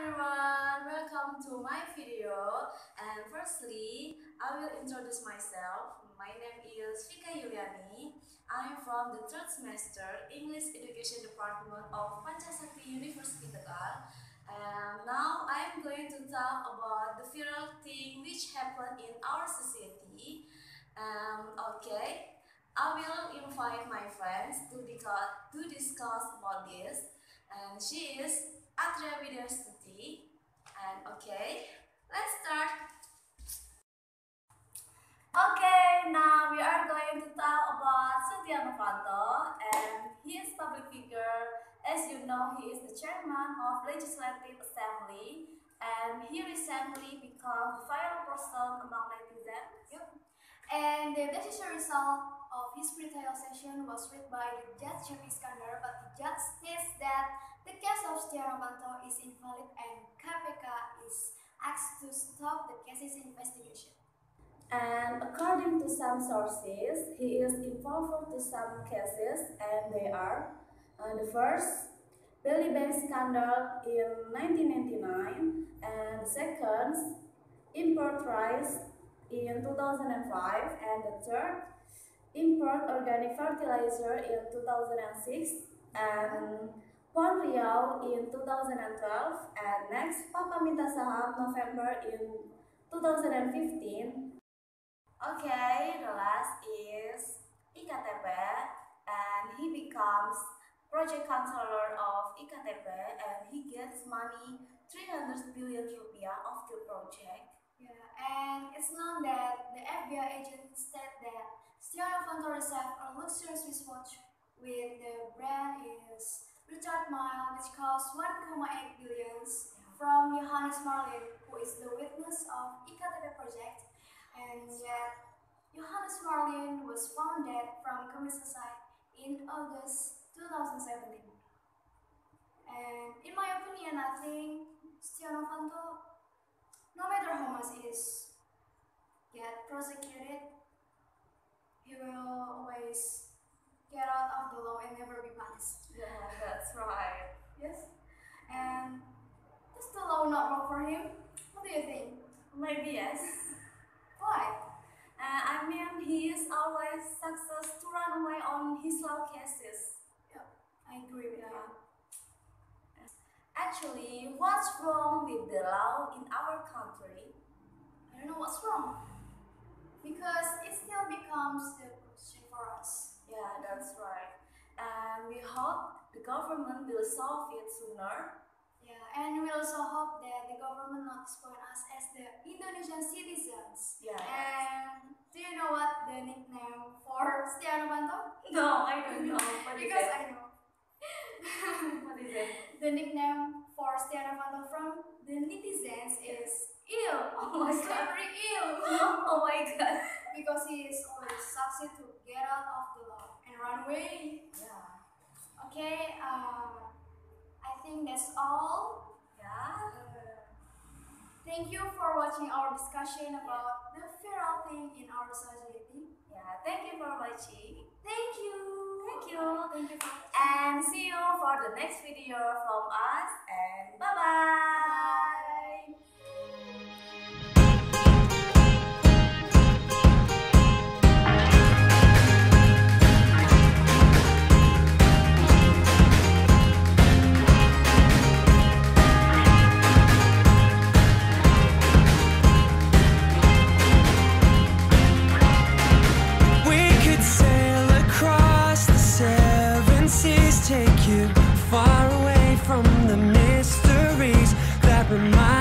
everyone, welcome to my video. And firstly, I will introduce myself. My name is Vika Yuliani. I'm from the third semester English Education Department of Pancasakti University Tegal. And now I'm going to talk about the viral thing which happened in our society. Um, okay, I will invite my friends to, to discuss about this. And she is Atria Widyarstuti. And okay, let's start. Okay, now we are going to talk about Setya Novanto and he is public figure. As you know, he is the chairman of Legislative Assembly and he recently became viral person among netizens. Yep. And the decision result of his pre-trial session was read by the judge Jeffrey Iskandar, but the judge states that the case of Setya Novanto is invalid and KPK is asked to stop the case's investigation. And according to some sources, he is involved to some cases, and they are uh, the first, Bali Bank scandal in 1999, and the second, import rice in 2005, and the third, import organic fertilizer in 2006, and Pon Riau in 2012 and next Papa Minta Saham November in 2015. Okay, the last is e-KTP and he becomes project controller of e-KTP and he gets money 300 billion rupiah of the project. Yeah, and it's known that the FBI agent said that Setya Novanto received a luxurious wristwatch with the brand is Richard Mille, which cost 1.8 billion from Johannes Marliem, who is the witness of e-KTP project, and yet Johannes Marliem was found dead from suicide in August 2017. And in my opinion, I think Setya Novanto, no matter how much is get prosecuted, he will always get out of the law and never be punished. Yeah, that's right. Yes. And does the law not work for him? What do you think? Maybe yes. Why? Uh, I mean, he is always success to run away on his law cases. Yeah, I agree with that. Actually, what's wrong with the law in our country? I don't know what's wrong. Because it still becomes the question for us. That's right. And we hope the government will solve it sooner. Yeah, and we also hope that the government not exploit us as the Indonesian citizens. Yeah. And do you know what the nickname for Setya Novanto? No, I don't know. What because? I know. What is it? the nickname for Setya Novanto from the netizens is ill. Oh, oh my God. Slippery ill. oh my god. because he is always succeed to get out of the run away. Yeah. Okay, uh, I think that's all. Yeah. Uh, thank you for watching our discussion about the viral thing in our society. Yeah. Thank you for watching. Thank you. Thank you. Thank you. And see you for the next video from us and bye bye. compromise